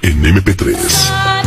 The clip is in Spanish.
En MP3.